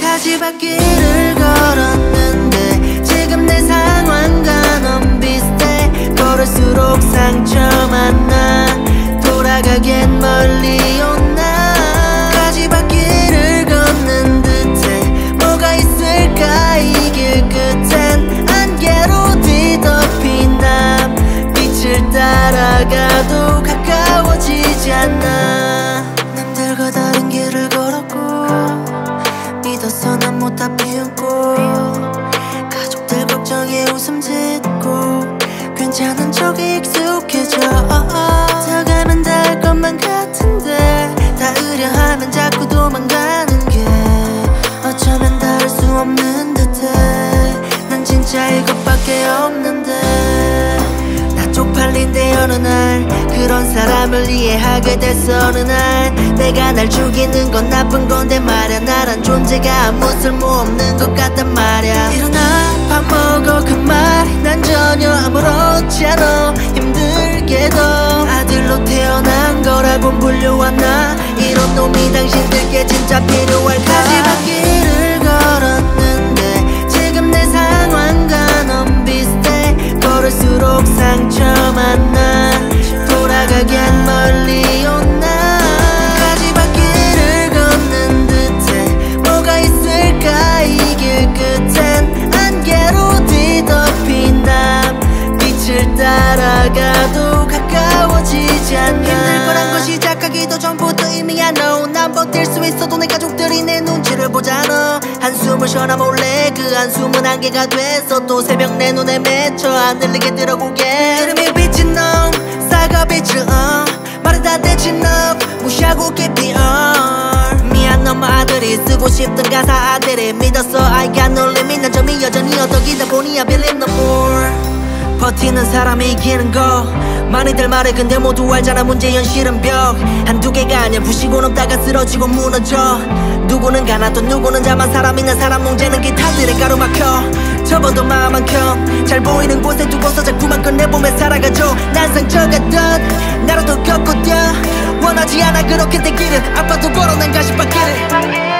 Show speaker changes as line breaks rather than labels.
가지밭길을 따라가도 가까워지지 않나 남들과 다른 길을 걸었고 믿었어 난 못다 꽃 가족들 걱정에 웃음 짓고 괜찮은 척이 익숙해져. 더 가면 닿을 것만 같은데 닿으려 하면 자꾸 도망가는 게 어쩌면 닿을 수 없는 듯해. 난 진짜 이것밖에 없는데. 나 쪽팔린 데 어느 날 그런 사람을 이해하게 됐어. 어느 날 내가 날 죽이는 건 나쁜 건데 말야. 나란 존재가 아무 쓸모없는 것 같단 말야. 일어나 밥 먹어. 그 말이 난 전혀 아무렇지 않아. 힘들게도 아들로 태어난 거라고 불려왔나? 이런 놈이 당신들께 진짜 필요할까? 가지밭 따라가도 가까워지지 않나 힘들 거란 걸 시작하기도 전부터 이미 알아 난 버틸 수 있어도 내 가족들이 내 눈치를 보잖아. 한숨을 쉬어나 몰래 그 한숨은 한계가 됐어 또 새벽 내 눈에 맺혀 안 들리게 들어보게. 이름이 비친 놈 싸가 빛을 어. 말을 다 대친 너 무시하고 깊이 어. 미안 아들이 쓰고 싶던 가사 아들이 믿었어. I got no limit 난 점이 여전히 어덕이다 보니 I believe no more 버티는 사람이 이기는 거. 많이들 말해 근데 모두 알잖아 문제 현실은 벽. 한두 개가 아니야 부시고 넘다가 쓰러지고 무너져. 누구는 가난또 누구는 자만 사람 있는 사람 문제는 기타들에 가로막혀. 접어도 마음 한켠잘 보이는 곳에 두고서 자꾸만 꺼내보며 살아가죠. 난 상처가던 나라도 뛰어 원하지 않아 그렇게 되기를 아파도 걸어 난 가시밭길을